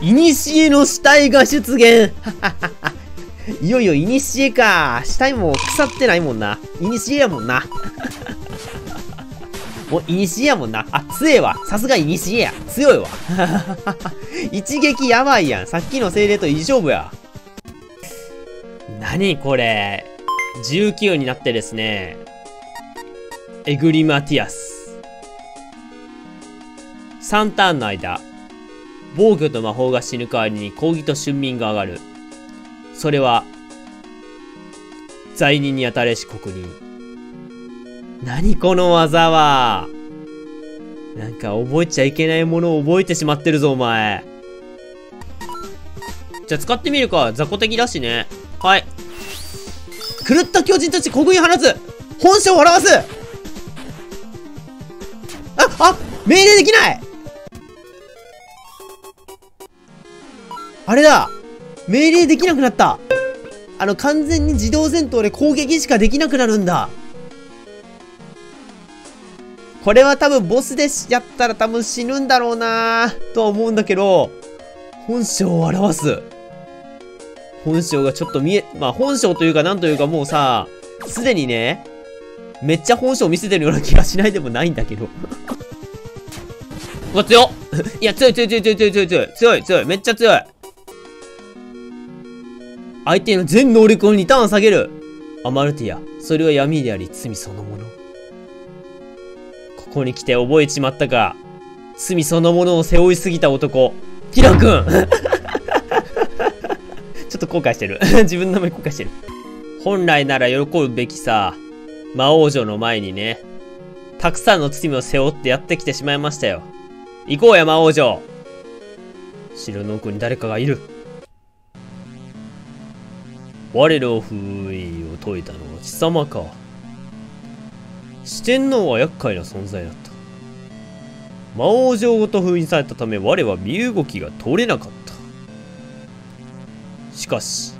いにしえの死体が出現 いよいよいにしえか。死体も腐ってないもんな。いにしえやもんな。もう、いにしえやもんな。あ、強えわ。さすがいにしえや。強いわ。一撃やばいやん。さっきの精霊といい勝負や。何これ。19になってですね。エグリマティアス。3ターンの間、防御と魔法が死ぬ代わりに攻撃と春眠が上がる。それは、罪人に当たれし国人。何この技は。なんか覚えちゃいけないものを覚えてしまってるぞ、お前。じゃあ使ってみるか。雑魚的だしね。はい。狂った巨人たち国に放つ本性を表すあ、あ命令できないあれだ。命令できなくなった。あの、完全に自動戦闘で攻撃しかできなくなるんだ。これは多分ボスでやったら多分死ぬんだろうなとは思うんだけど、本性を表す。本性がちょっと見え、まあ本性というかなんというかもうさ、すでにね、めっちゃ本性を見せてるような気がしないでもないんだけど。うわ、強っ。いや、強い強い強い強い強い強い強い強いめっちゃ強い。相手の全能力を2ターン下げるアマルティア、それは闇であり罪そのもの。ここに来て覚えちまったか。罪そのものを背負いすぎた男。ティラ君 ちょっと後悔してる。自分の名前後悔してる。本来なら喜ぶべきさ、魔王女の前にね、たくさんの罪を背負ってやってきてしまいましたよ。行こうや魔王女城の奥に誰かがいる。我の封印を解いたのは貴様か。四天王は厄介な存在だった。魔王城ごと封印されたため我は身動きが取れなかった。しかし、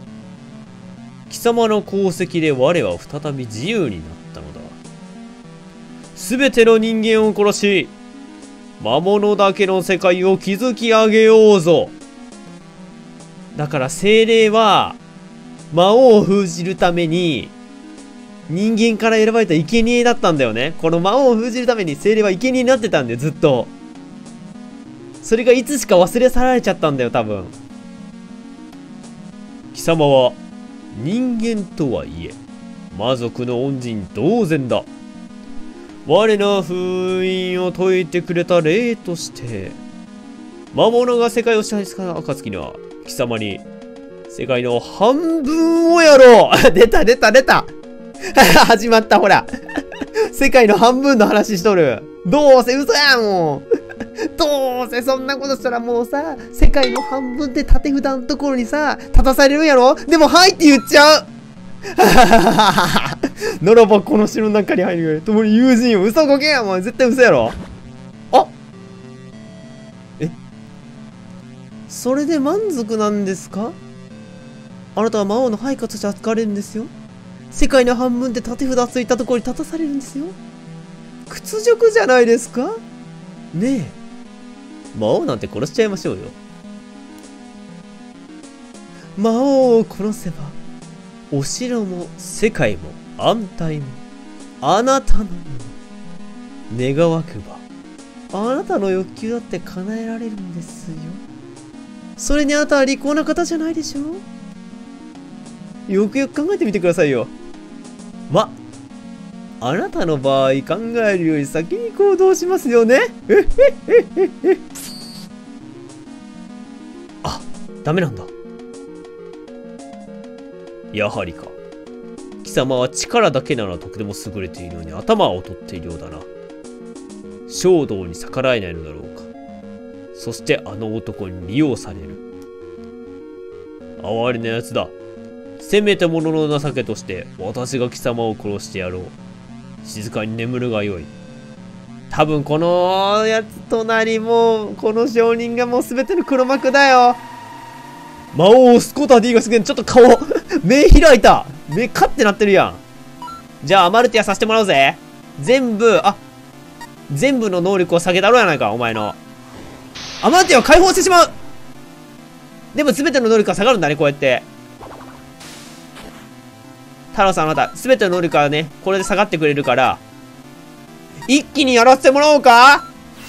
貴様の功績で我は再び自由になったのだ。すべての人間を殺し、魔物だけの世界を築き上げようぞ。だから精霊は、魔王を封じるために、人間から選ばれた生贄だったんだよね。この魔王を封じるために精霊は生贄になってたんだよ、ずっと。それがいつしか忘れ去られちゃったんだよ、多分。貴様は、人間とはいえ、魔族の恩人同然だ。我の封印を解いてくれた霊として、魔物が世界を支配する暁には、貴様に世界の半分をやろう。出た出た出た。始まったほら。世界の半分の話しとる。どうせ嘘やもんどうせそんなことしたらもうさ、世界の半分で縦札のところにさ、立たされるんやろ。でも、はいって言っちゃう。ならばこの城の中に入るより、共に友人を嘘こけやもん絶対嘘やろ。あえ？それで満足なんですか？あなたは魔王の配下として扱われるんですよ。世界の半分で縦札ついたところに立たされるんですよ。屈辱じゃないですかねえ。魔王なんて殺しちゃいましょうよ。魔王を殺せば、お城も世界も安泰も、あなたのもの。願わくば、あなたの欲求だって叶えられるんですよ。それにあなたは利口な方じゃないでしょうよくよく考えてみてくださいよ。ま、あなたの場合考えるより先に行動しますよね。えっえっえっあ、ダメなんだ。やはりか。貴様は力だけならとても優れているのに頭を取っているようだな。衝動に逆らえないのだろうか。そしてあの男に利用される。哀れな奴だ。せめてものの情けとして私が貴様を殺してやろう。静かに眠るがよい。多分このやつ隣もこの証人がもう全ての黒幕だよ。魔王スコタ D がすげえちょっと顔 目開いた目カッてなってるやん。じゃあアマルティアさせてもらうぜ。全部、あ、全部の能力を下げたろうやないか、お前の。アマルティアを解放してしまうでも全ての能力が下がるんだね、こうやって。太郎さんあなた、全ての能力がね、これで下がってくれるから、一気にやらせてもらおうか？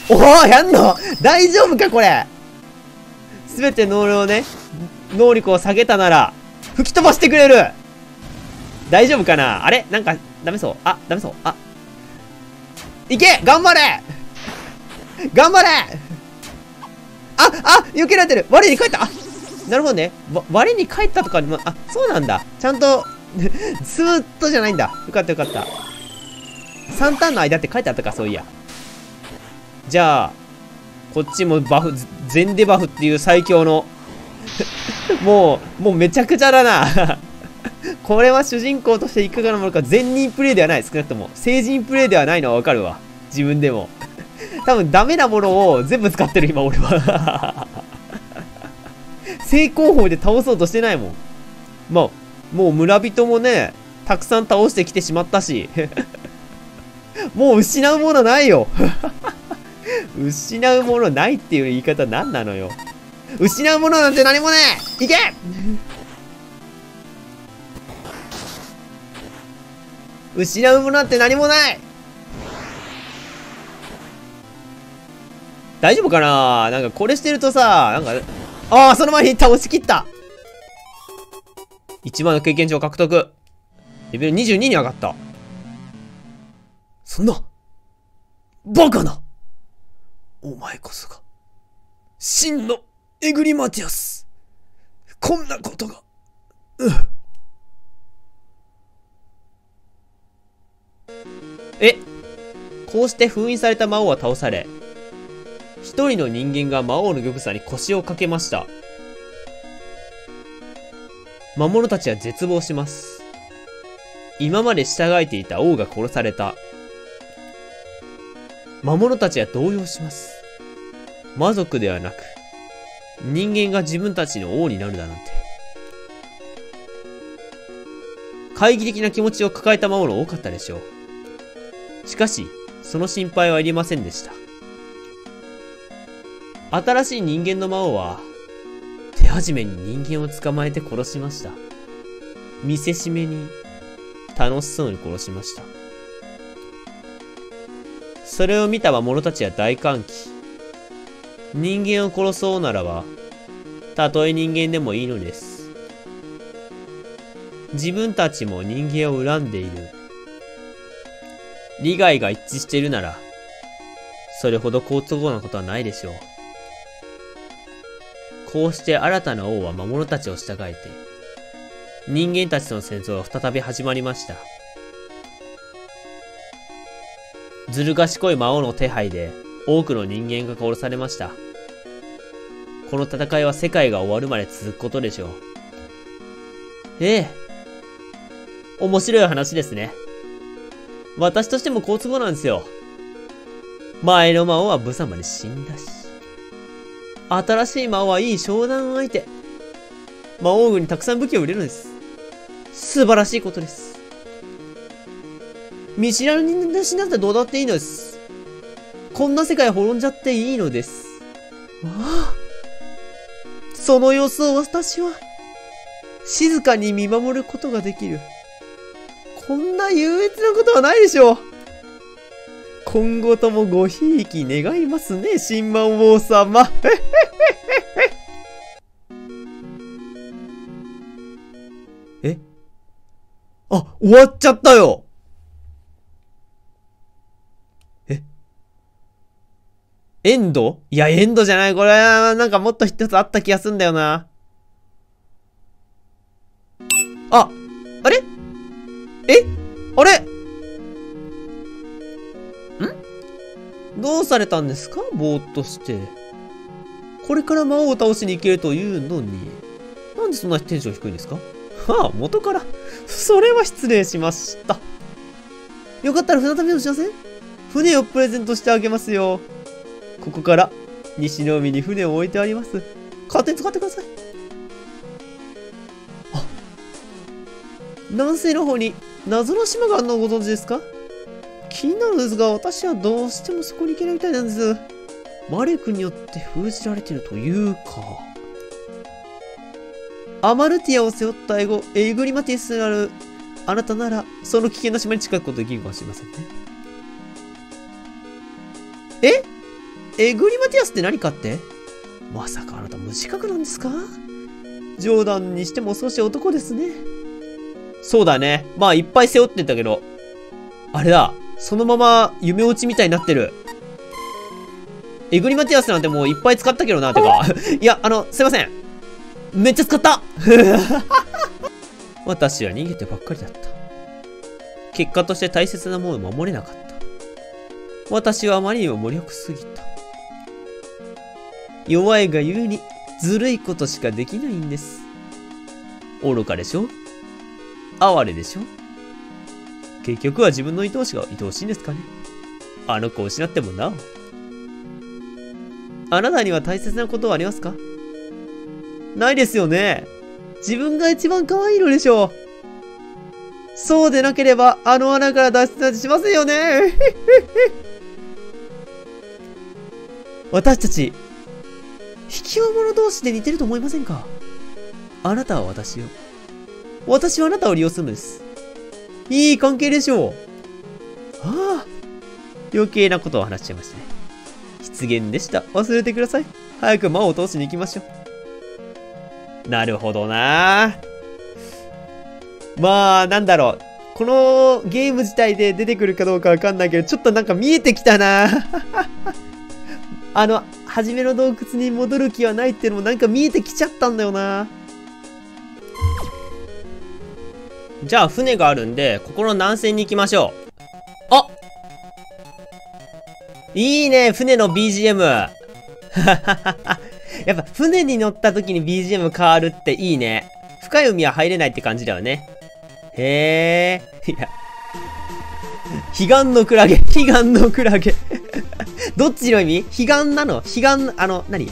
おおやんの？大丈夫かこれ？全て能力をね、能力を下げたなら、吹き飛ばしてくれる！大丈夫かな？あれ？なんか、ダメそう？あ、ダメそう？あ。いけ！頑張れ！頑張れ！あ、あ避けられてる。我に帰った。あなるほどね。わ、我に帰ったとかにも、あ、そうなんだ。ちゃんと スーッとじゃないんだ。よかったよかった。3ターンの間って書いてあったか、そういや。じゃあ、こっちもバフ、全デバフっていう最強の もう、もうめちゃくちゃだな これは主人公としていかがなものか、善人プレイではない。少なくとも。成人プレイではないのはわかるわ。自分でも。多分ダメなものを全部使ってる、今俺は正攻法で倒そうとしてないもん。まあ、もう村人もね、たくさん倒してきてしまったし、もう失うものないよ。失うものないっていう言い方何なのよ。失うものなんて何もねえ。いけ！失うものなんて何もない。大丈夫かな？なんかこれしてるとさ、なんか、ああ、その前に倒しきった。1万の経験値を獲得。レベル22に上がった。そんな、バカなお前こそが、真のエグリマティアス。こんなことが、うえこうして封印された魔王は倒され、一人の人間が魔王の玉座に腰をかけました。魔物たちは絶望します。今まで従えていた王が殺された。魔物たちは動揺します。魔族ではなく、人間が自分たちの王になるだなんて。懐疑的な気持ちを抱えた魔物多かったでしょう。しかし、その心配はいりませんでした。新しい人間の魔王は、始めに人間を捕まえて殺しました。見せしめに、楽しそうに殺しました。それを見た魔物たちは大歓喜。人間を殺そうならば、たとえ人間でもいいのです。自分たちも人間を恨んでいる。利害が一致しているなら、それほど好都合なことはないでしょう。こうして新たな王は魔物たちを従えて、人間たちとの戦争は再び始まりました。ずる賢い魔王の手配で多くの人間が殺されました。この戦いは世界が終わるまで続くことでしょう。ええ。面白い話ですね。私としても好都合なんですよ。前の魔王は無様に死んだし。新しい魔王はいい商談相手。魔王軍にたくさん武器を売れるんです。素晴らしいことです。見知らぬ人間しなってどうだっていいのです。こんな世界滅んじゃっていいのです。わあ。その様子を私は、静かに見守ることができる。こんな優越なことはないでしょう。今後ともごひいき願いますね、新魔王様。あ、終わっちゃったよ。え？エンド？いや、エンドじゃない。これは、なんかもっと一つあった気がすんだよな。あ、あれ？え？あれ？ん？どうされたんですか？ぼーっとして。これから魔王を倒しに行けるというのに。なんでそんなテンション低いんですか？はあ、元から。それは失礼しました。よかったら船旅でもしませ船をプレゼントしてあげますよ。ここから西の海に船を置いてあります。勝手に使ってください。あ、南西の方に謎の島があるのをご存知ですか？気になるんですが、私はどうしてもそこに行けないみたいなんです。マレクによって封じられてるというか。アマルティアを背負ったエゴ、エグリマティスなるあなたなら、その危険な島に近づくことができるかもしれませんね。え？エグリマティアスって何かって？まさかあなた無自覚なんですか？冗談にしても少し男ですね。そうだね。まあいっぱい背負ってたけど。あれだ。そのまま夢落ちみたいになってる。エグリマティアスなんてもういっぱい使ったけどな、てか。いや、あの、すいません。めっちゃ使った 私は逃げてばっかりだった。結果として大切なものを守れなかった。私はあまりにも無力すぎた。弱いがゆえにずるいことしかできないんです。愚かでしょ？哀れでしょ？結局は自分の愛おしが愛おしいんですかね？あの子を失ってもなお。あなたには大切なことはありますか？ないですよね。自分が一番可愛いのでしょう。そうでなければ、あの穴から脱出なんてしませんよね。私たち、引き合物同士で似てると思いませんか？あなたは私を。私はあなたを利用するのです。いい関係でしょう。ああ。余計なことを話しちゃいましたね。失言でした。忘れてください。早く魔を通しに行きましょう。なるほどなまあ、なんだろう。このゲーム自体で出てくるかどうかわかんないけど、ちょっとなんか見えてきたな あの、初めの洞窟に戻る気はないっていうのもなんか見えてきちゃったんだよなじゃあ船があるんで、ここの南線に行きましょう。あいいね、船の BGM。やっぱ船に乗った時に BGM 変わるっていいね。深い海は入れないって感じだよね。へえ。いや。彼岸のクラゲ。彼岸のクラゲ。どっちの意味？彼岸なの？彼岸、あの、何？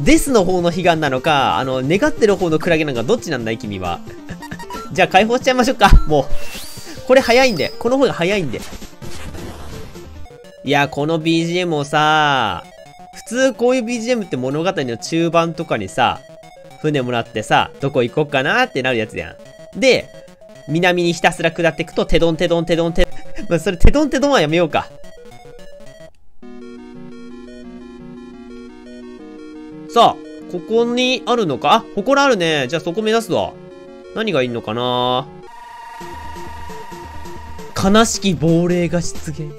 デスの方の彼岸なのか、あの、願ってる方のクラゲなんかどっちなんだい？君は。じゃあ解放しちゃいましょうか。もう。これ早いんで。この方が早いんで。いや、この BGM をさ、通こういう BGM って物語の中盤とかにさ、船もらってさ、どこ行こっかなってなるやつやん。で、南にひたすら下っていくと、テドンテドンテドンテ、ま、それテドンテドンはやめようか。さあ、ここにあるのか？あ、祠あるね。じゃあそこ目指すわ。何がいいのかな？悲しき亡霊が出現。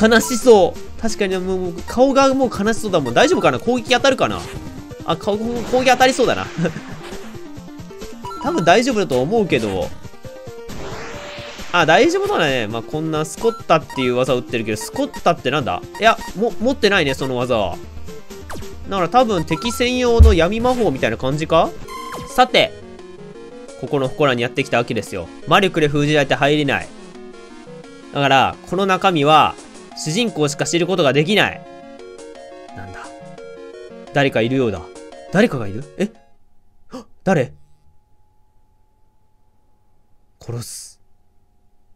悲しそう。確かにもう、顔がもう悲しそうだもん。大丈夫かな？攻撃当たるかな？あ、顔、攻撃当たりそうだな。多分大丈夫だと思うけど。あ、大丈夫だね。まあ、こんなスコッタっていう技を打ってるけど、スコッタってなんだ？いや、も、持ってないね、その技は。だから多分敵専用の闇魔法みたいな感じか？さて、ここの祠にやってきたわけですよ。魔力で封じられて入れない。だから、この中身は、主人公しか知ることができない。なんだ？誰かいるようだ。誰かがいる？え？誰？殺す。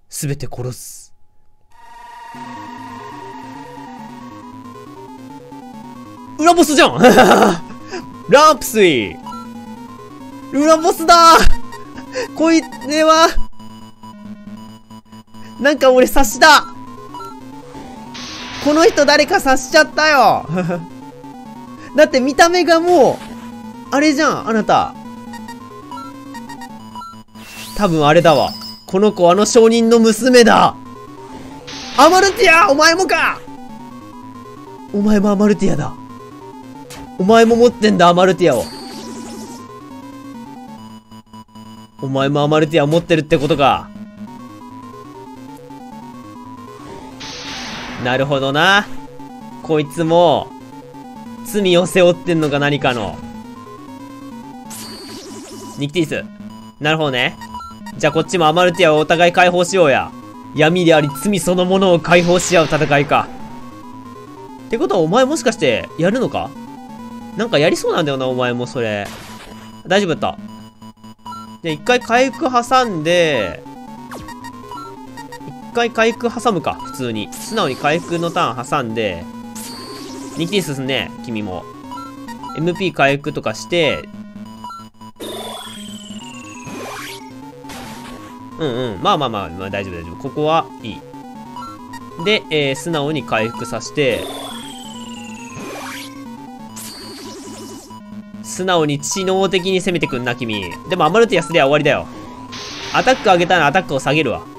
すべて殺す。裏ボスじゃん ランプスイ裏ボスだこいつは、なんか俺刺したこの人誰か刺しちゃったよ だって見た目がもう、あれじゃん、あなた。多分あれだわ。この子あの証人の娘だアマルティアお前もかお前もアマルティアだ。お前も持ってんだ、アマルティアを。お前もアマルティア持ってるってことか。なるほどな。こいつも、罪を背負ってんのか何かの。ニキティス。なるほどね。じゃあこっちもアマルティアをお互い解放しようや。闇であり罪そのものを解放し合う戦いか。ってことはお前もしかしてやるのか？なんかやりそうなんだよな、お前もそれ。大丈夫だった。で、一回回復挟んで、回回復挟むか、普通に。素直に回復のターン挟んで、2期進んね、君も。MP 回復とかして、うんうん。まあまあまあ、まあ、大丈夫大丈夫。ここはいい。で、えー、素直に回復させて、素直に知能的に攻めてくんな、君。でも、アマルティアスは終わりだよ。アタック上げたらアタックを下げるわ。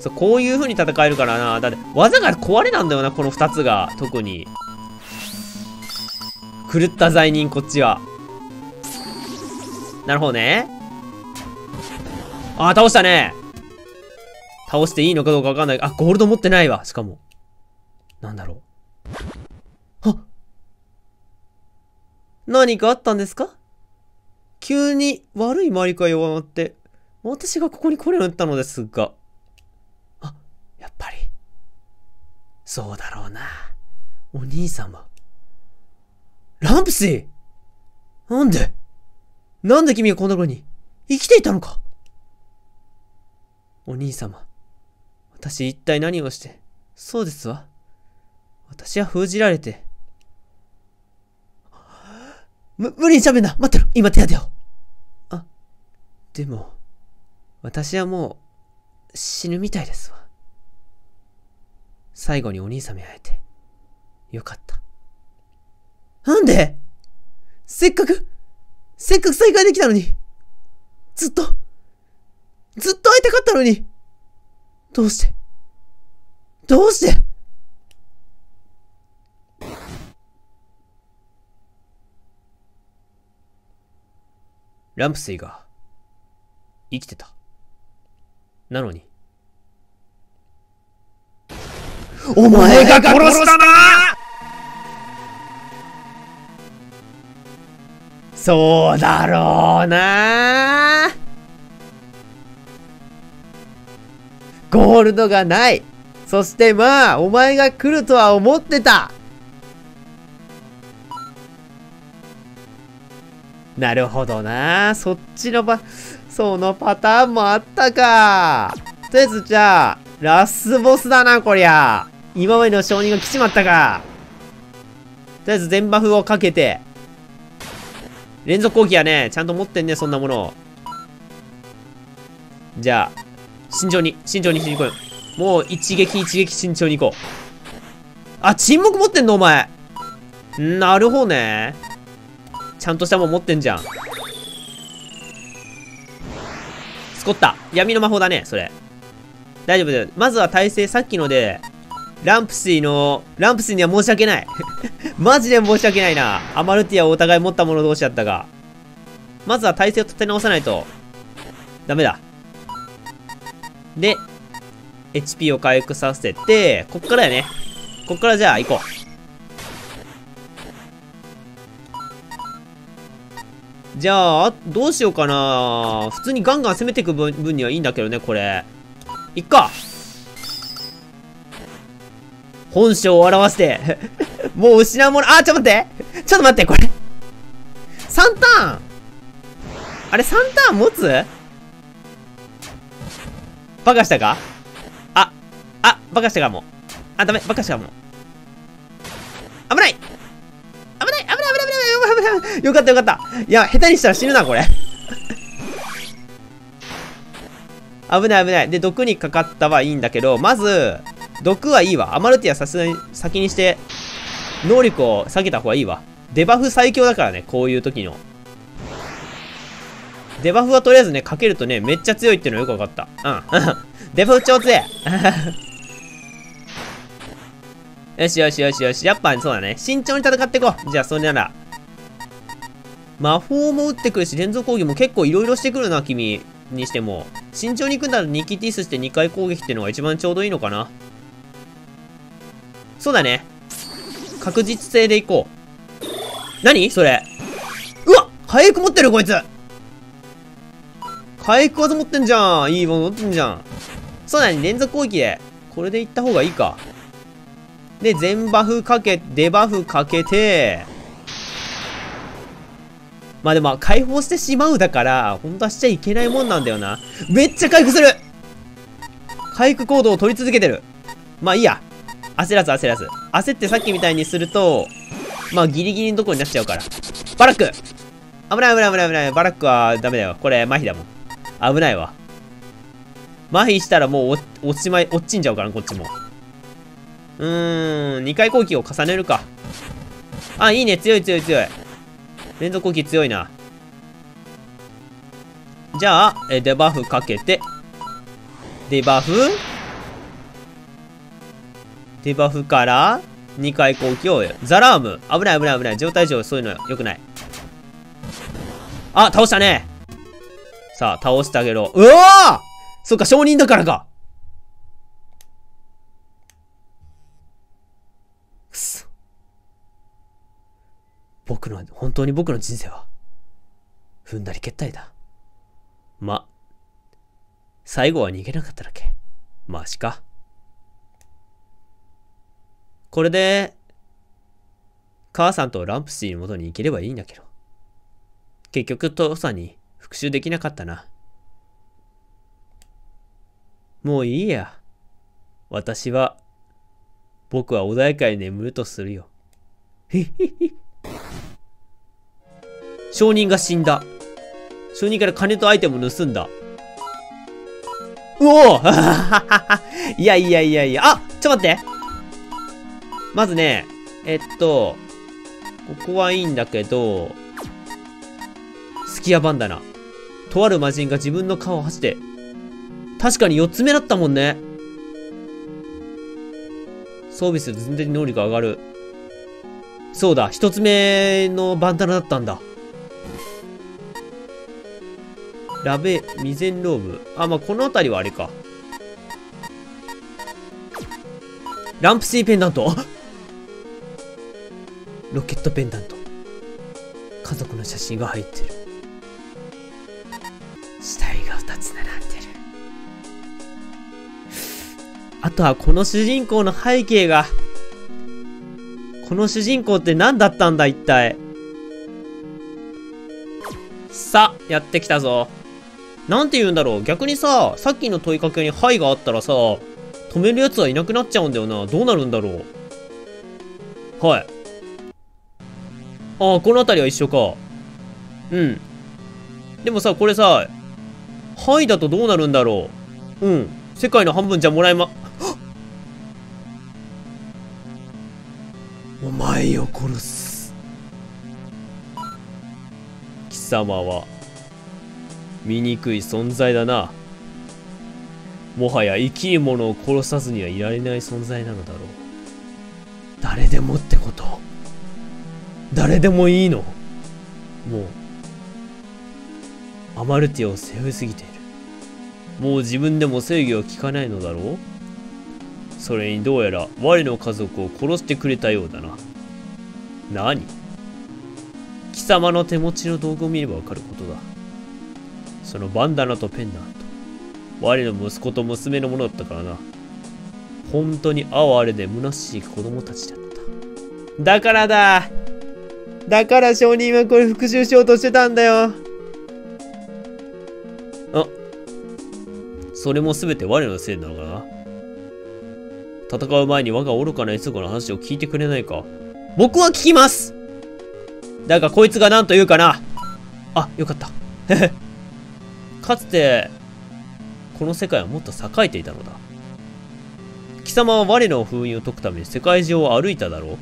そう、こういう風に戦えるからな。だって、技が壊れなんだよな、この二つが。特に。狂った罪人、こっちは。なるほどね。あー、倒したね。倒していいのかどうかわかんない。あ、ゴールド持ってないわ。しかも。なんだろう。あ何かあったんですか？急に悪い周りが弱まって、私がここに来れるようになったのですが。あ、やっぱり。そうだろうな。お兄様。ランプシーなんで？なんで君がこんなところに？生きていたのか？お兄様。私一体何をして？そうですわ。私は封じられて。む、無理に喋んな待ってろ今手当てをあ、でも、私はもう、死ぬみたいですわ。最後にお兄様に会えて、よかった。なんで？せっかく、せっかく再会できたのに、ずっと、ずっと会いたかったのに、どうして？どうして？ランプセイが生きてた。なのに。お前が殺したな！そうだろうな。ゴールドがない。そしてまあ、お前が来るとは思ってた。なるほどな。そっちのば、そのパターンもあったか。とりあえずじゃあ、ラスボスだな、こりゃ。今までの承認が来ちまったか。とりあえず全バフをかけて。連続攻撃はね、ちゃんと持ってんね、そんなものを。じゃあ、慎重に、慎重にしに行こう。もう一撃一撃慎重に行こう。あ、沈黙持ってんのお前。なるほどね。ちゃんとしたもん持ってんじゃん。スコッタ。闇の魔法だね、それ。大丈夫だよ。まずは体勢、さっきので、ランプシーの、ランプシーには申し訳ない。マジで申し訳ないな。アマルティアをお互い持った者同士だったが。まずは体勢を立て直さないと、ダメだ。で、HP を回復させて、こっからやね。こっからじゃあ行こう。じゃあ、どうしようかな。普通にガンガン攻めていく分にはいいんだけどね、これ。いっか。本性を表して。もう失うもの、あ、ちょっと待って。ちょっと待って、これ。3ターンあれ、3ターン持つ？バカしたか？あ、あ、バカしたかも。あ、ダメ、バカしたかも。危ない危ない危ない危ない危ない危ない危ないよかったよかったいや、下手にしたら死ぬな、これ。危ない危ない。で、毒にかかったはいいんだけど、まず、毒はいいわ。アマルティアさすがに先にして、能力を下げた方がいいわ。デバフ最強だからね、こういう時の。デバフはとりあえずね、かけるとね、めっちゃ強いっていうのよくわかった。うん。デバフ超強いよしよしよしよし。やっぱそうだね。慎重に戦っていこう。じゃあ、それなら。魔法も打ってくるし、連続攻撃も結構いろいろしてくるな、君にしても。慎重に行くならニキティスして2回攻撃っていうのが一番ちょうどいいのかな。そうだね。確実性でいこう。何？それ。うわ回復持ってるこいつ回復技持ってんじゃんいいもの持ってんじゃん。そうだね、連続攻撃で。これでいった方がいいか。で、全バフかけ、デバフかけて、まあでも、解放してしまうだから、本当はしちゃいけないもんなんだよな。めっちゃ回復する回復行動を取り続けてる。まあいいや。焦らず焦らず。焦ってさっきみたいにすると、まあギリギリのとこになっちゃうから。バラック危ない危ない危ない危ない。バラックはダメだよ。これ、麻痺だもん。危ないわ。麻痺したらもう落落ちまい、落ちんじゃうから、こっちも。うーん、2回攻撃を重ねるか。あ、いいね、強い強い強い。連続攻撃強いな。じゃあ、えデバフかけて、デバフデバフから、2回攻撃を、ザラーム。危ない危ない危ない。状態上そういうの良くない。あ、倒したね。さあ、倒してあげろ。うわそっか、証人だからか。くそ。僕の、本当に僕の人生は、踏んだり蹴ったりだ。ま、最後は逃げなかっただけ。まあしか。これで、母さんとランプシーの元に行ければいいんだけど。結局、父さんに復讐できなかったな。もういいや。私は、僕は穏やかに眠るとするよ。へへへ。証人が死んだ。証人から金とアイテムを盗んだ。うお いやいやいやいや。あちょっと待ってまずね、えっと、ここはいいんだけど、スキヤバンダナ。とある魔人が自分の顔を走って、確かに4つ目だったもんね。装備すると全体に能力が上がる。そうだ、1つ目のバンダナだったんだ。ラベ、未然ローブ。あ、まあ、この辺りはあれか。ランプシーペンダントロケットペンダント。家族の写真が入ってる。死体が2つ並んでる。あとはこの主人公の背景が。この主人公って何だったんだ一体。さあ、やってきたぞ。なんて言うんだろう。逆にさ、さっきの問いかけにはいがあったらさ、止める奴はいなくなっちゃうんだよな。どうなるんだろう。はい。ああ、この辺りは一緒か。うん。でもさ、これさ、はいだとどうなるんだろう。うん。世界の半分じゃもらえま、お前を殺す。貴様は、醜い存在だな。もはや生きる者を殺さずにはいられない存在なのだろう。誰でもってこと誰でもいいのもう、アマルティアを背負いすぎている。もう自分でも制御を効かないのだろうそれにどうやら我の家族を殺してくれたようだな。何？貴様の手持ちの道具を見ればわかることだ。そのバンダナとペンダント。我の息子と娘のものだったからな。本当に哀れで虚しい子供たちだった。だからだだから証人はこれ復讐しようとしてたんだよ。あ、それも全て我のせいなのかな？戦う前に我が愚かな逸子の話を聞いてくれないか？僕は聞きますだがこいつが何と言うかな？あ、よかった。かつて、この世界はもっと栄えていたのだ。貴様は我の封印を解くために世界中を歩いただろう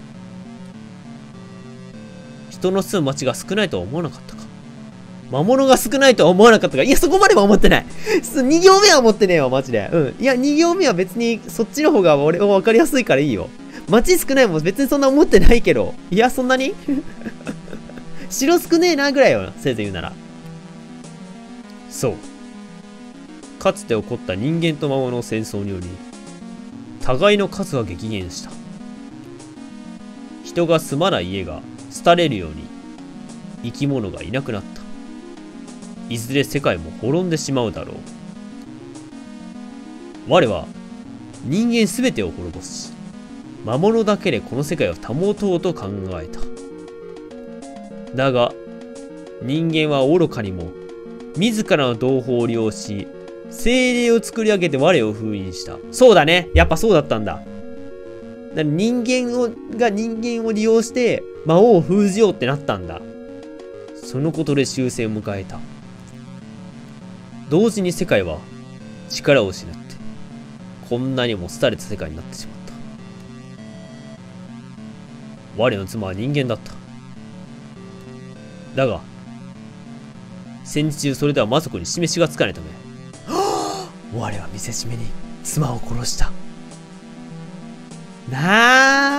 人の住む町が少ないとは思わなかったか魔物が少ないとは思わなかったかいや、そこまでは思ってない。2行目は思ってねえわ、マジで。うん。いや、2行目は別にそっちの方が俺は分かりやすいからいいよ。町少ないもん別にそんな思ってないけど。いや、そんなに？城少ねえなぐらいよ。せいぜい言うなら。そう。かつて起こった人間と魔物の戦争により、互いの数は激減した。人が住まない家が廃れるように生き物がいなくなった。いずれ世界も滅んでしまうだろう。我は人間すべてを滅ぼし、魔物だけでこの世界を保とうと考えた。だが、人間は愚かにも、自らの同胞を利用し、精霊を作り上げて我を封印した。そうだね。やっぱそうだったんだ。だ人間をが人間を利用して魔王を封じようってなったんだ。そのことで終戦を迎えた。同時に世界は力を失って、こんなにも廃れた世界になってしまった。我の妻は人間だった。だが、戦時中それでは魔族に示しがつかないため、我は見せしめに妻を殺した。なあ、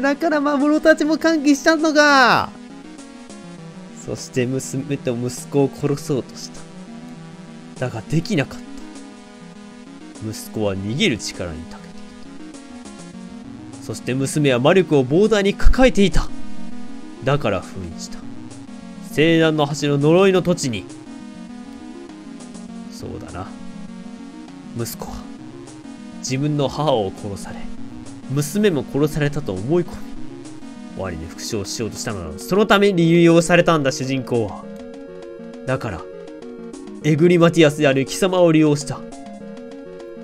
だから魔物たちも歓喜したのか。そして娘と息子を殺そうとした。だができなかった。息子は逃げる力に長けていた。そして娘は魔力を膨大に抱えていた。だから封印した。西南の橋の呪いの土地に。そうだな。息子は自分の母を殺され、娘も殺されたと思い込み、終わりに復讐しようとしたのだ。そのために利用されたんだ、主人公は。だから、エグリマティアスである貴様を利用した。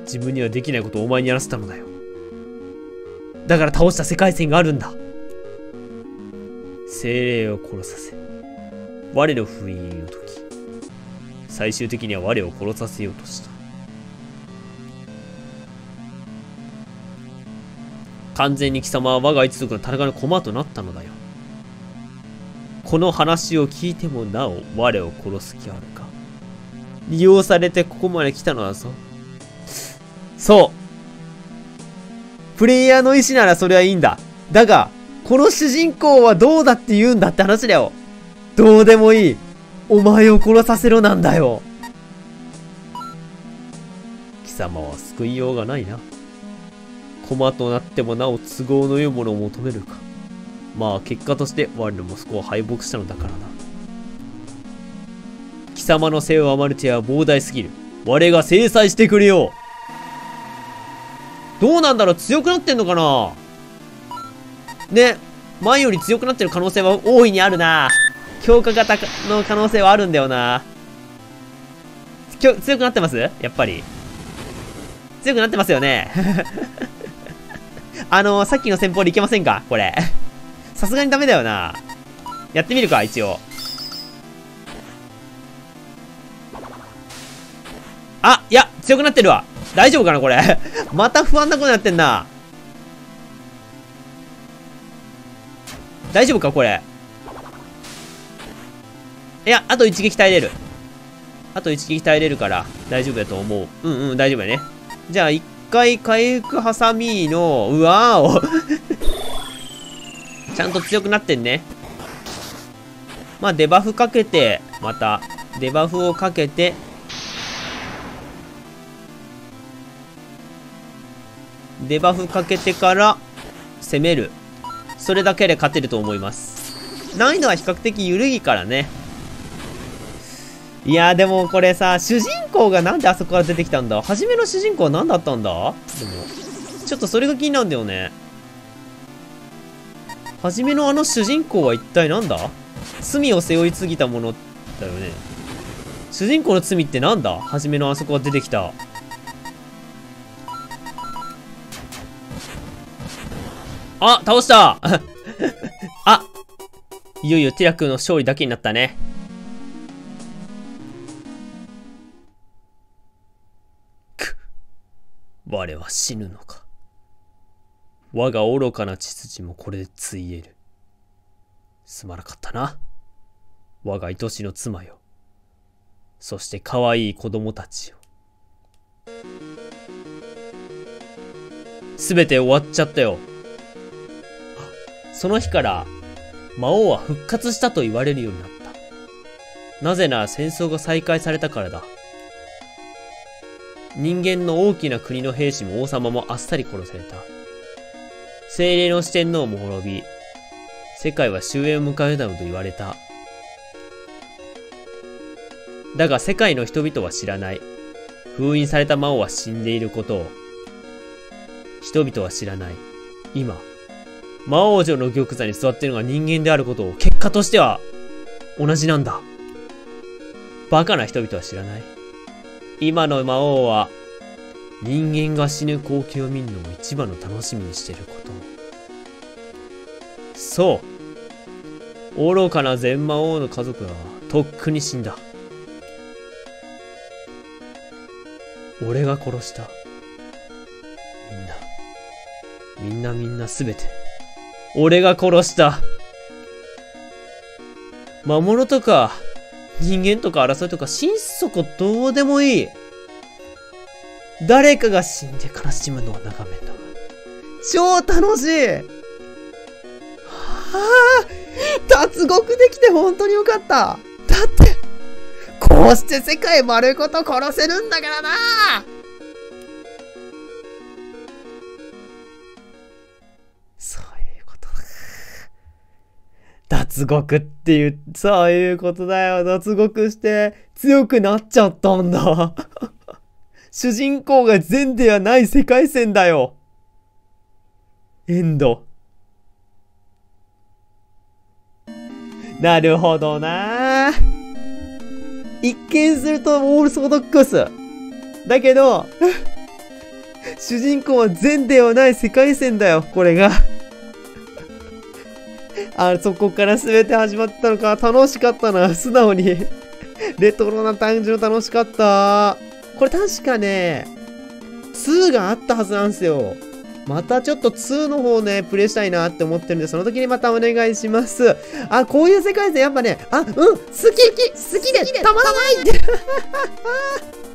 自分にはできないことをお前にやらせたのだよ。だから倒した世界線があるんだ。精霊を殺させ、我の封印を解き、最終的には我を殺させようとした。完全に貴様は我が一族の田中の駒となったのだよ。この話を聞いてもなお我を殺す気あるか。利用されてここまで来たのだぞ。そう。プレイヤーの意思ならそれはいいんだ。だが、この主人公はどうだって言うんだって話だよ。どうでもいい。お前を殺させろなんだよ。貴様は救いようがないな。駒となってもなお都合の良いものを求めるか。まあ結果として我の息子は敗北したのだからな。貴様の背負うアマルティアは膨大すぎる。我が制裁してくれよどうなんだろう？強くなってんのかな？ね。前より強くなってる可能性は大いにあるな。強化型の可能性はあるんだよな。強くなってます？やっぱり。強くなってますよね。あのー、さっきの戦法でいけませんか？これ。さすがにダメだよな。やってみるか、一応。あ、いや、強くなってるわ。大丈夫かな、これ。また不安なことになってんな。大丈夫か、これ。いや、あと一撃耐えれる。あと一撃耐えれるから、大丈夫だと思う。うんうん、大丈夫やね。じゃあ、一回回復ハサミの、うわおちゃんと強くなってんね。まあ、デバフかけて、また、デバフをかけて、デバフかけてから攻める。それだけで勝てると思います。難易度は比較的緩いからね。いやでもこれさ、主人公がなんであそこから出てきたんだ？初めの主人公は何だったんだ？でも、ちょっとそれが気になるんだよね。初めのあの主人公は一体なんだ？罪を背負いすぎたものだよね。主人公の罪ってなんだ？初めのあそこが出てきた。あ倒した あいよいよティラ君の勝利だけになったね。我は死ぬのか。我が愚かな血筋もこれでついえる。すまなかったな。我が愛しの妻よ。そして可愛い子供たちよ。すべて終わっちゃったよ。その日から魔王は復活したと言われるようになった。なぜなら戦争が再開されたからだ。人間の大きな国の兵士も王様もあっさり殺された。精霊の四天王も滅び、世界は終焉を迎えたのと言われた。だが世界の人々は知らない。封印された魔王は死んでいることを。人々は知らない。今、魔王女の玉座に座っているのが人間であることを結果としては同じなんだ。バカな人々は知らない。今の魔王は、人間が死ぬ光景を見るのも一番の楽しみにしていること。そう。愚かな全魔王の家族はとっくに死んだ。俺が殺した。みんな、みんなみんなすべて、俺が殺した。魔物とか、人間とか争いとか、心底どうでもいい。誰かが死んで悲しむのを眺めた、超楽しいはあ、脱獄できて本当によかった。だって、こうして世界丸ごと殺せるんだからな脱獄っていう、そういうことだよ。脱獄して強くなっちゃったんだ。主人公が善ではない世界線だよ。エンド。なるほどな一見するとオールソドックス。だけど、主人公は善ではない世界線だよ、これが。あ、そこから全て始まったのか。楽しかったな。素直に。レトロな単純楽しかった。これ確かね、2があったはずなんですよ。またちょっと2の方ね、プレイしたいなって思ってるんで、その時にまたお願いします。あ、こういう世界線やっぱね、あ、うん、好き、好き、好きでたまらないって。